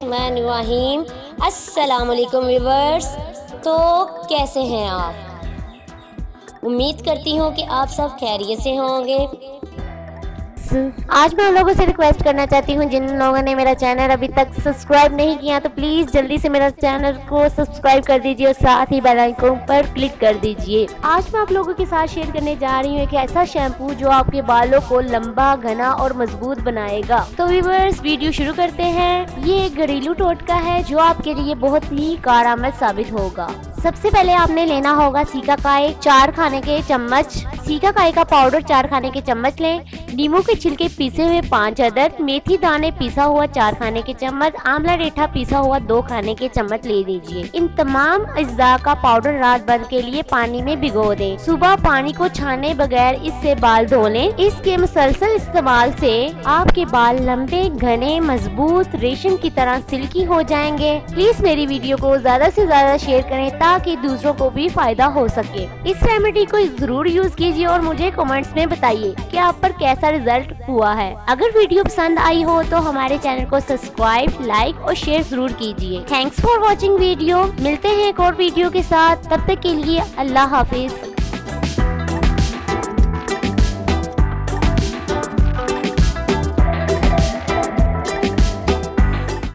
रहीम। अस्सलाम वालेकुम व्यूवर्स तो कैसे हैं आप? उम्मीद करती हूँ कि आप सब खैरियत से होंगे। आज मैं उन लोगों से रिक्वेस्ट करना चाहती हूँ, जिन लोगों ने मेरा चैनल अभी तक सब्सक्राइब नहीं किया तो प्लीज़ जल्दी से मेरा चैनल को सब्सक्राइब कर दीजिए और साथ ही बेल आइकन पर क्लिक कर दीजिए। आज मैं आप लोगों के साथ शेयर करने जा रही हूँ एक ऐसा शैम्पू जो आपके बालों को लंबा, घना और मज़बूत बनाएगा। तो व्यूवर्स वीडियो शुरू करते हैं। ये एक घरेलू टोटका है, जो आपके लिए बहुत ही कारआमद साबित होगा। सबसे पहले आपने लेना होगा सीका काय चार खाने के चम्मच। सीका काय का पाउडर चार खाने के चम्मच लें। नींबू के छिलके पीसे हुए पाँच अदर मेथी दाने पीसा हुआ चार खाने के चम्मच, आंवला रेठा पीसा हुआ दो खाने के चम्मच ले लीजिए इन तमाम अज्जा का पाउडर रात भर के लिए पानी में भिगो दें। सुबह पानी को छाने बगैर इससे बाल धो लें। इसके मुसलसल इस्तेमाल से आपके बाल लंबे, घने, मज़बूत, रेशम की तरह सिल्की हो जाएँगे। प्लीज़ मेरी वीडियो को ज़्यादा से ज़्यादा शेयर करें ताकि दूसरों को भी फ़ायदा हो सके। इस रेमेडी को ज़रूर यूज़ कीजिए और मुझे कमेंट्स में बताइए कि आप पर कैसा रिज़ल्ट हुआ है। अगर वीडियो पसंद आई हो तो हमारे चैनल को सब्सक्राइब लाइक और शेयर ज़रूर कीजिए। थैंक्स फॉर वॉचिंग वीडियो मिलते हैं एक और वीडियो के साथ। तब तक के लिए अल्लाह हाफिज।